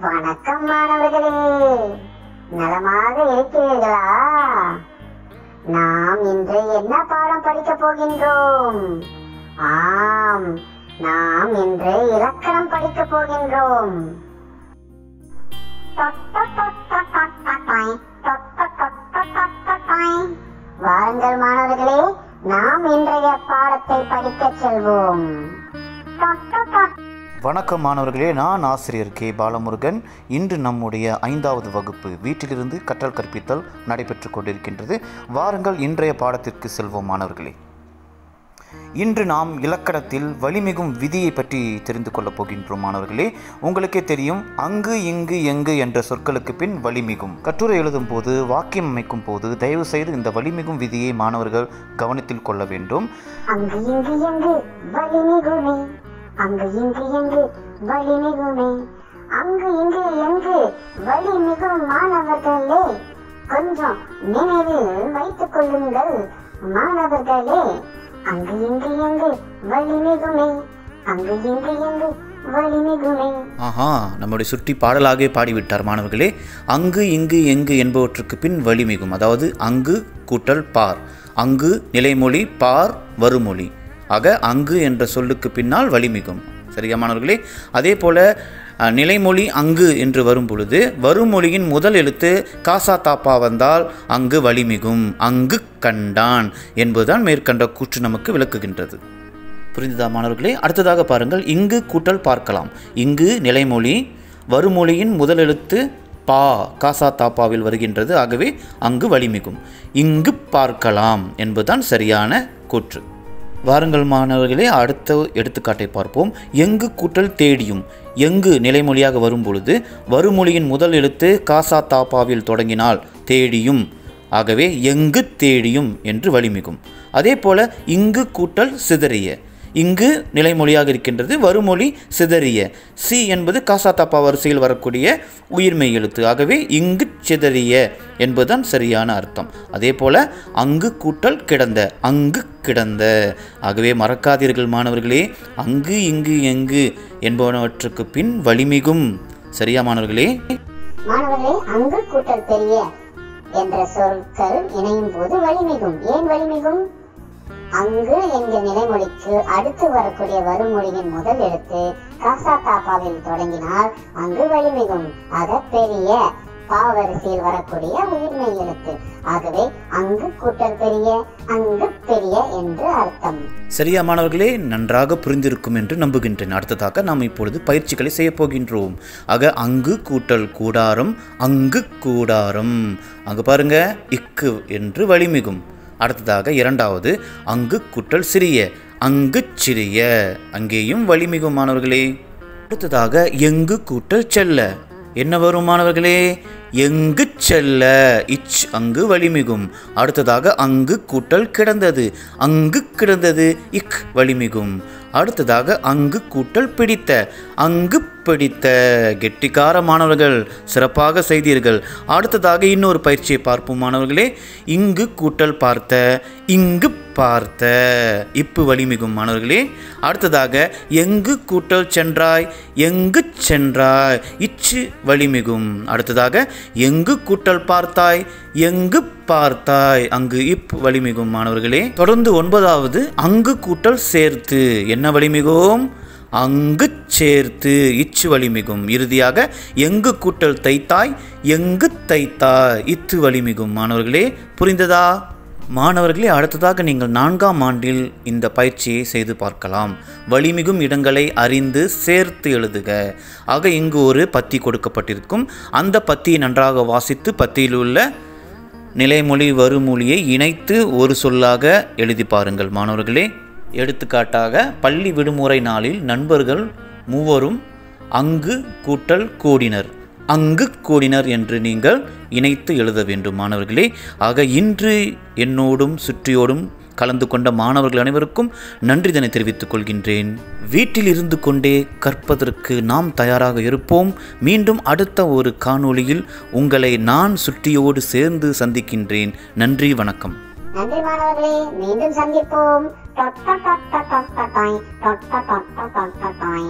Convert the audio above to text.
வணக்கம் மாணவர்களே. நலமாக இருக்கிறீர்களா? நாம் இன்று என்ன பாடம் படிக்க போகின்றோம்? ஆம் நாம் இன்று இலக்கணம் படிக்க போகின்றோம். வாருங்கள் மாணவர்களே நாம் இன்றைய செல்வோம் வணக்கம் மாணவர்களே நான் ஆசிரியர் கே. பாலமுருகன். இன்று நம்முடைய ஐந்தாவது வகுப்பு வீட்டிலிருந்து கற்றல் கற்பித்தல் நடைபெற்று கொண்டிருக்கின்றது. வாருங்கள் இன்றைய பாடத்திற்கு செல்வோம் மாணவர்களே. இன்று நாம் இலக்கணத்தில் வலிமிகும் விதியை பற்றி தெரிந்து கொள்ளப் போகின்றோம் மாணவர்களே. உங்களுக்கே தெரியும் அங்கு இங்கு எங்கு என்ற சொற்களுக்கு பின் வலிமிகும். கட்டுரை எழுதும் போது வாக்கியம் அமைக்கும் போது தயவு செய்து இந்த வலிமிகும் விதியை மாணவர்கள் கவனத்தில் கொள்ள வேண்டும். அங்கு இங்கு எங்கு வழி மாணவர்களே கொஞ்சம் நினைவில் வைத்துக் கொள்ளுங்கள் மாணவர்களே. அங்கு இங்கு எங்கு வலிமிகுமே அங்கு இங்கு எங்கு ஆஹா நம்முடைய சுற்றி பாடலாகவே பாடிவிட்டார் மாணவர்களே. அங்கு இங்கு எங்கு என்பவற்றுக்கு பின் வலிமிகும் அதாவது அங்கு கூட்டல் பார். அங்கு நிலைமொழி பார் வருமொழி. ஆக அங்கு என்ற சொல்லுக்கு பின்னால் வலிமிகும் சரியா மாணவர்களே? அதே போல நிலைமொழி அங்கு என்று வரும் பொழுது வருமொழியின் முதல் எழுத்து காசா தாப்பா வந்தால் அங்கு வலிமிகும் அங்கு கண்டான் என்பதுதான் மேற்கண்ட கூற்று நமக்கு விளக்குகின்றது. புரிந்ததா மாணவர்களே? அடுத்ததாக பாருங்கள் இங்கு கூட்டல் பார்க்கலாம். இங்கு நிலைமொழி வருமொழியின் முதல் எழுத்து பா காசா தாப்பாவில் வருகின்றது ஆகவே அங்கு வலிமிகும். இங்கு பார்க்கலாம் என்பதுதான் சரியான கூற்று. வாருங்கள் மாணவர்களே அடுத்த எடுத்துக்காட்டை பார்ப்போம். எங்கு கூட்டல் தேடியும் எங்கு நிலைமொழியாக வரும்பொழுது வருமொழியின் முதல் எழுத்து காசா தாப்பாவில் தொடங்கினால் தேடியும் ஆகவே எங்கு தேடியும் என்று வலிமிகும் அதே போல இங்கு கூட்டல் சிதறிய இங்கு நிலைமொழியாக இருக்கின்றது வருமொழி சிதறிய. சி என்பது காசாத்தாப்பா வரிசையில் வரக்கூடிய உயிர்மெய் எழுத்து. ஆகவே இங்கு சிதறிய என்பதுதான் சரியான அர்த்தம். அதே போல அங்கு கூட்டல் கிடந்த அங்கு கிடந்த. ஆகவே மறக்காதீர்கள் மாணவர்களே அங்கு இங்கு எங்கு என்பனவற்றுக்கு பின் வலிமிகும். சரியா மாணவர்களே? மாணவர்களே அங்கு கூட்டல் பெரிய என்ற சொற்கள் இணையும் போது வலிமிகும். ஏன் வலிமிகும்? அங்கு என்ற நிலைமொழிக்கு அடுத்து வரக்கூடிய வருமொழியின் முதல் எழுத்து காசா தாப்பாவில் தொடங்கினால் அங்கு வலிமிகும். ஆக பெரிய பாவரிசையில் வரக்கூடிய உயிர்மை எழுத்து. ஆகவே அங்கு கூட்டல் பெரிய அங்கு பெரிய என்று அர்த்தம். சரியா மாணவர்களே நன்றாக புரிந்திருக்கும் என்று நம்புகின்றேன். அடுத்ததாக நாம் இப்பொழுது பயிற்சிகளை செய்ய போகின்றோம். ஆக அங்கு கூட்டல் கூடாரம் அங்கு கூடாரம். அங்கு பாருங்க இக்கு என்று வலிமிகும். அடுத்ததாக இரண்டாவது அங்கு கூட்டல் சிறிய அங்கு சிறிய. அங்கேயும் வலிமிகு மாணவர்களே. அடுத்ததாக எங்கு கூட்டல் செல்ல? என்ன வரும் மாணவர்களே? எங்கு செல்ல? இச் அங்கு வலிமிகும். அடுத்ததாக அங்கு கூட்டல் கிடந்தது. அங்கு கிடந்தது இக் வலிமிகும். அடுத்ததாக அங்கு கூட்டல் பிடித்த. அங்கு பிடித்த கெட்டிக்கார மாணவர்கள் சிறப்பாக செய்தீர்கள். அடுத்ததாக இன்னொரு பயிற்சியை பார்ப்போம் மாணவர்களே. இங்கு கூட்டல் பார்த்த இங்கு பார்த்த. இப்பு வலிமிகும் மாணவர்களே. அடுத்ததாக எங்கு கூட்டல் சென்றாய் எங்கு சென்றாய் இச்சு வலிமிகும். அடுத்ததாக எங்கு கூட்டல் பார்த்தாய் எங்கு பார்த்தாய் அங்கு இப் வலிமிகும் மாணவர்களே. தொடர்ந்து ஒன்பதாவது அங்கு கூட்டல் சேர்த்து. என்ன வலிமிகும்? அங்கு சேர்த்து இச்சு வலிமிகும் இறுதியாக எங்கு கூட்டல் தைத்தாய் எங்கு தைத்தாய் இத்து வலிமிகும் மாணவர்களே புரிந்ததா? மாணவர்களே அடுத்ததாக நீங்கள் நான்காம் ஆண்டில் இந்த பயிற்சியை செய்து பார்க்கலாம். வலிமிகும் இடங்களை அறிந்து சேர்த்து எழுதுக. ஆக இங்கு ஒரு பத்தி கொடுக்கப்பட்டிருக்கும். அந்த பத்தியை நன்றாக வாசித்து பத்தியில் உள்ள நிலைமொழி வருமொழியை இணைத்து ஒரு சொல்லாக எழுதி பாருங்கள் மாணவர்களே. எடுத்துக்காட்டாக பள்ளி விடுமுறை நாளில் நண்பர்கள் மூவரும் அங்கு கூட்டல் கூடினர். அங்கு கூடினர் என்று நீங்கள் இணைத்து எழுத வேண்டும் மாணவர்களே. ஆக இன்று என்னோடும் சுற்றியோடும் கலந்து கொண்ட மாணவர்கள் அனைவருக்கும் நன்றிதனை தெரிவித்துக் கொள்கின்றேன். வீட்டில் இருந்து கொண்டே கற்பதற்கு நாம் தயாராக இருப்போம். மீண்டும் அடுத்த ஒரு காணொளியில் உங்களை நான் சுற்றியோடு சேர்ந்து சந்திக்கின்றேன். நன்றி வணக்கம். நன்றி மாணவர்களே மீண்டும் சந்திப்போம் டொட் டொட் டொட் டொட் டொட் டொட்ட டொட்ட டொட்ட டொட்ட டாய்